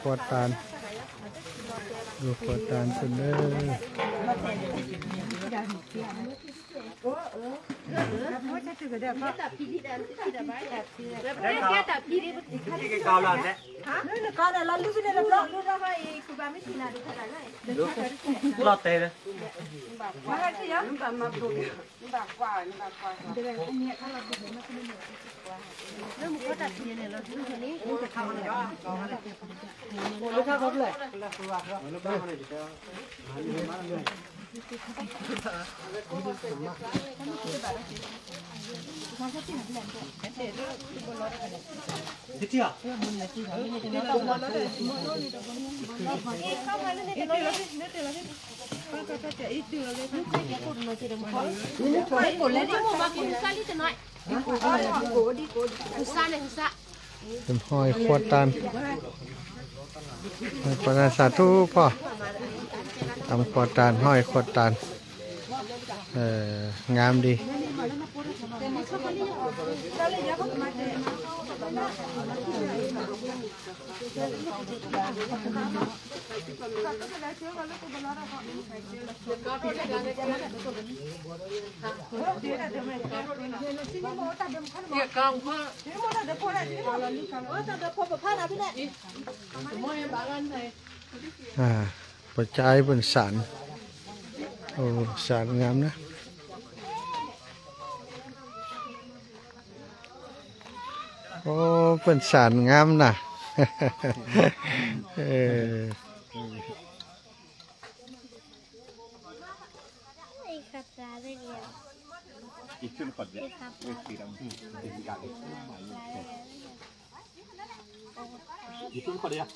ขวดตาลดูขวดตาลเป็นเด้อ cái cao lần đấy nó cao là lần lúc này là lọt luôn ra vậy cô ba mới xin là được thật đấy lọt tê đấy mà cái gì đó mà mà bùn mà quả mà quả đây là không nhẹ không là bùn mà không nhẹ nó một cái đặt tiền này là thứ này cũng cái thao này đó nó khác không lại nó khác không lại เป็นหอยขวดตาลหอยปนาสาธุพ่อทำขวดตาลห้อยขวดตาลเอองามดี อ่าปัจจัยเป็นสารโอ้สารงามนะ โอ้เป็นสารงามนะเออไอ้ครับจ้าได้เรียนอีกขึ้นก่อนเนี่ยครับสีดำสีดำอีกขึ้นเนี่ย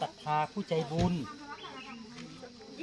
ศรัทธาผู้ใจบุญ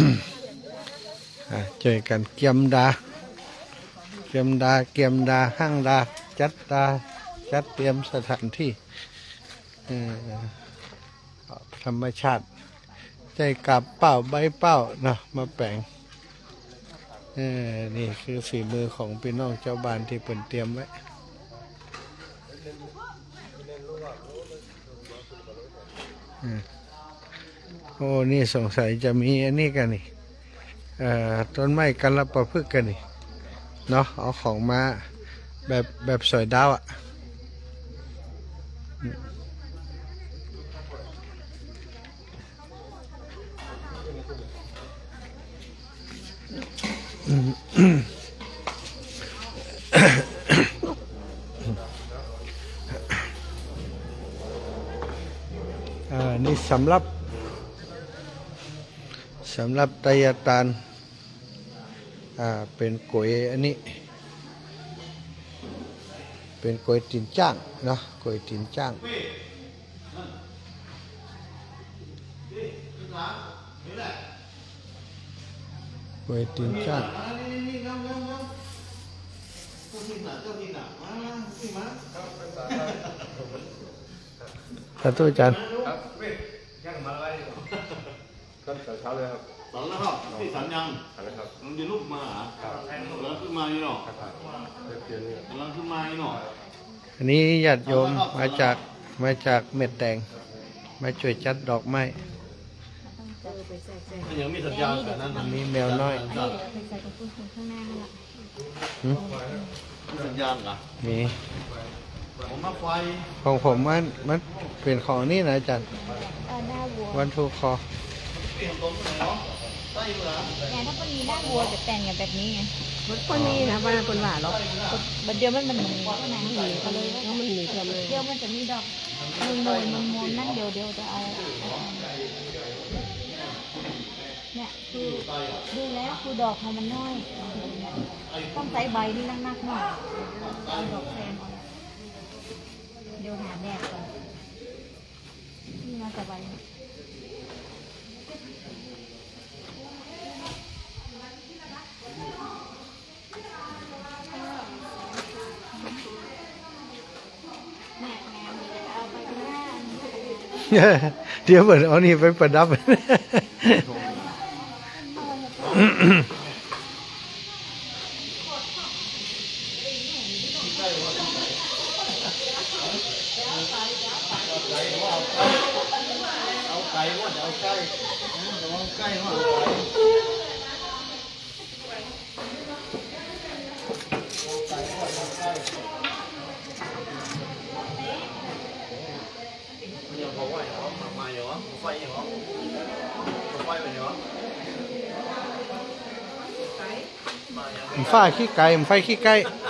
รียนว่าอาบ้านเนี่ยอะเจอกันเกียมดา เกียมดา เกียมดา ห้างดา จัดดา จัดเตรียมสถานที่ธรรมชาติ ใจกับเป้าใบเป้านะมาแปลงนี่คือฝีมือของพี่น้องเจ้าบ้านที่เปิ่นเตรียมไว้อืม โอ้นี่สงสัยจะมีอันนี้กันนี่ต้นไม้กันละประพฤกษ์กันนี่เนาะเอาของมาแบบแบบสวยดาวอะ่ะอ่านี่สำหรับ สำหรับไตยตานอ่าเป็นก๋วยอันนี้ เป็นก๋วยตีนจ้างเนาะก๋วยตีนจ้างก๋วยตีนจ้างสาธุอาจารย์ สันแล้วครับที่สันยังสันแล้วครับมันจะลุกมาอะแล้วขึ้นมานี่เนาะกำลังขึ้นมานี่เนาะอันนี้ญาติโยมมาจากมาจากเม็ดแดงมาช่วยจัดดอกไม้มันยังมีสัญญาณแต่นั้นอันนี้แมวน้อยไปใส่กับคุณคนข้างหน้าละหึสัญญาณเหรอมีผมมาไฟของผมมันมันเป็นของนี่นะอาจารย์เออหน้าวัววันทูคอเนี่ยถ้าคนมีหน้าวัวจะแต่งกันแบบนี้ไงคนนี้นะว่าคนว่าหรอกบัดเดียวมันมันหนีก็นะหนีก็เลยเพราะมันหนีเพื่อนเลยเดี๋ยวมันจะมีดอกมันโนยมันมวนนั่นเดี๋ยวเดี๋ยวจะเอาเนี่ยคือดูแล้วคือดอกของมันน้อย ต้องใส่ใบนี่นักๆหน่อยเอาดอกแซมเอาเดี๋ยวหาแม่ก่อนนี่มาแต่ใบนี่ เดี๋ยวเหมือนเอานี่ไปประดับ เอาไก่ว่าจะเอาไก่เอาไก่ว่ายังบอกว่าเหรอมามาเหรอไฟเหรอไฟเป็นเหรอ มันฟ้าขี้ไก่มันไฟขี้ไก่ไ